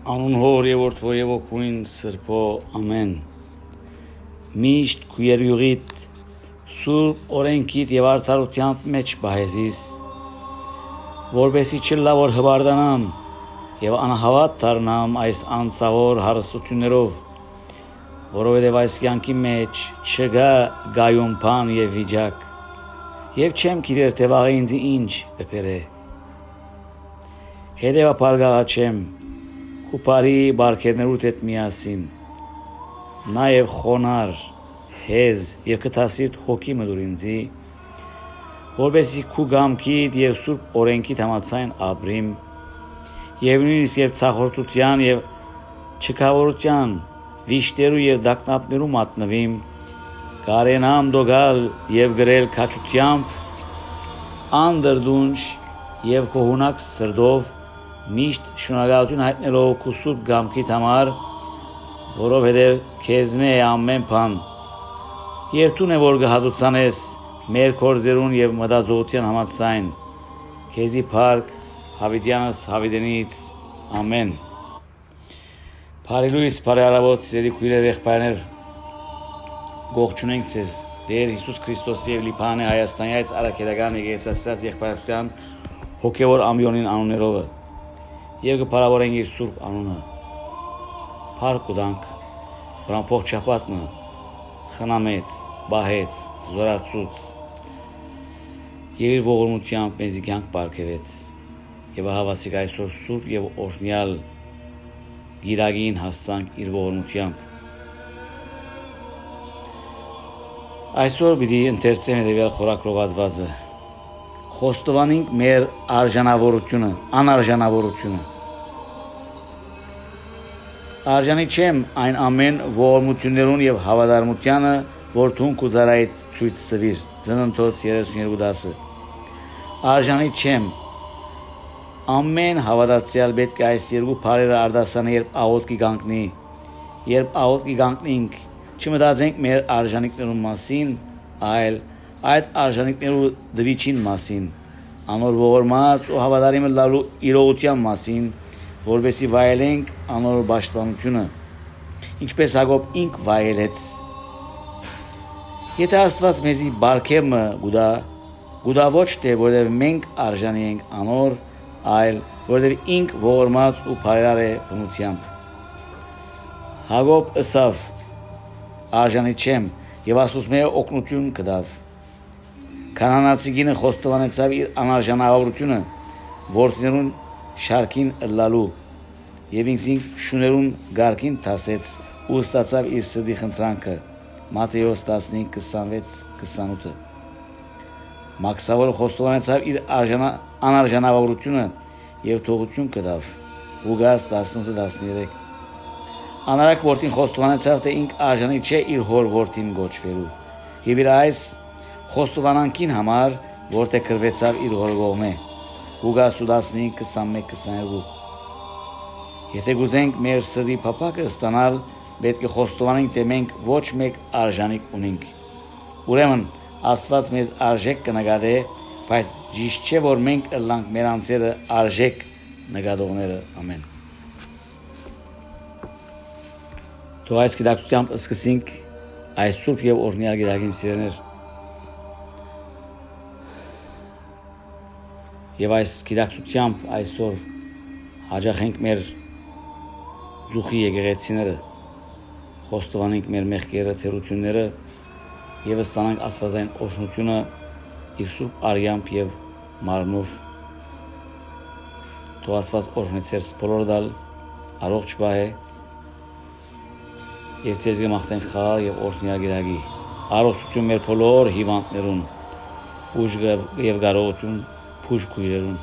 Անուն հոր եւ որդվո եւ օգուին սրբո ամեն Միշտ քույրյուղիտ սուրբ օրենքիդ եւ արդարության մեջ բահեզիս որբեսի չլա որ հվարդանամ եւ անհավատ դառնամ այս անսավոր հարստություններով որովհետեւ այս կյանքի մեջ չկա գայուն բան եւ վիճակ եւ չեմ գիտեր թե վաղը ինձ ինչ կբերե հետեւաբար գաղաչեմ ու բարի բարքերներուդ հետ միասին նաև խոնար հեզ եւ կտասիրտ հոգի մդուր ինձի որբեսի քու գամքիդ եւ սուրբ օրենքիդ համացայն ապրիմ եւ նույնիսկ եւ ցախորտության եւ չքավորության վիշտերու եւ դակնապներու մատնվիմ կարենամ դոգալ եւ գրել քաչությամբ անդրդունջ եւ կողունակ սրդով միշտ շնորհակալություն հայտնելով քո սուրբ գամքիդ համար, որովհետև քեզ մե ամեն բան։ Եվ դու նե որ գահդուցանես մեր կորզերուն եւ մտածողության համացայն։ Քեզի փառք հավիտյանս հավիտենից ամեն։ Փարիլույս բարարավոտ սերի քույրեր եղբայրներ գողջունենք ցեզ Տեր Հիսուս Քրիստոսի եւ Լիփանը Հայաստանից արաքելական եկեցած եղբայրության հոգեոր ամյոնին անուններով եւ կփարավորենք իր սուրբ անունը։ Փառք ու դանք վրան փոխչապատնը խնամեց, բահեց, զորացուց եւ իր ողորմությամբ մեզի կյանք ապարգևեց եւ հավասիկ այսօր սուրբ եւ օրհնյալ գիրագին հասանք իր ողորմությամբ այսօր պիտի ընթերցեմ հետեւյալ խորակրով հատվածը խոստովանենք մեր արժանավորությունը, անարժանավորությունը։ Արժանի չեմ այն ամեն ողորմություններուն եւ հավատարմությանը, որ թուն կուզարայից ցույց տվիր։ Ծննդոց 32-10։ Արժանի չեմ ամեն հավատացյալ պետք է այս երկու բարերը արդասանը երբ աղոթքի կանգնի, երբ աղոթքի կանգնենք, չմտածենք մեր արժանինքներուն մասին, այլ այդ արժանինքներու դվիճին մասին, անոր ողորմած ու հավատարիմ լալու իրողության մասին, որբեսի վայելենք անոր պաշտպանությունը, ինչպես Հակոբ ինք վայելեց։ Եթե Աստված մեզի բարգեմը գուտա, գուտա ոչ թե որովհետև մենք արժանի ենք անոր, այլ որովհետև ինք ողորմած ու բարերար է բնությամբ։ Հակոբ ըսավ արժանի չեմ եւ Աստուծո օգնություն կդավ Քանանացի գինը խոստովանեցավ իր անարժանավորությունը որդիներուն շարքին լալու եւ ինքսին շուներուն գարկին տասեց ու ստացավ իր սդի խնդրանքը Մատթեոս 15:26-28 Մաքսավորը խոստովանեցավ իր արժանա անարժանավորությունը եւ թողություն կդավ Ուգաս 18-13 Անարակ որդին խոստովանեցավ թե ինք արժանի չէ իր հոր որդին գոչվելու եւ իր այս խոստովանանքին համար, որտեղ գրվեցավ իր հորգողմե։ Ուգաս 15-21-22 Եթե գուզենք մեր սրի փապակը ստանալ, պետք է խոստովանենք, թե մենք ոչ մեկ արժանիք ունենք։ Ուրեմն Աստված մեզ արժեք կնկատե, բայց ճիշտ չէ, որ մենք ըլլանք մեր անձերը արժեք նկատողները։ Ամեն։ Թող այս գիտակցությամբ սկսենք այս սուրբ եւ օրհնյալ գիտակին սիրեներ եւ այս գիտակցությամբ այսօր հաջախենք մեր զուխի եկեղեցիները խոստովանենք մեր մեղքերը, թերությունները եւ ստանանք աստվածային օրհնությունը իր սուրբ արյամբ եւ մարմնով թող աստված օրհնեցեր բոլոր դալ առողջ բահե եւ ցեզ գմախտեն խաղ եւ օրհնյալ գիրագի առողջություն մեր բոլոր հիվանդներուն ուժ եւ կարողություն cujo coeram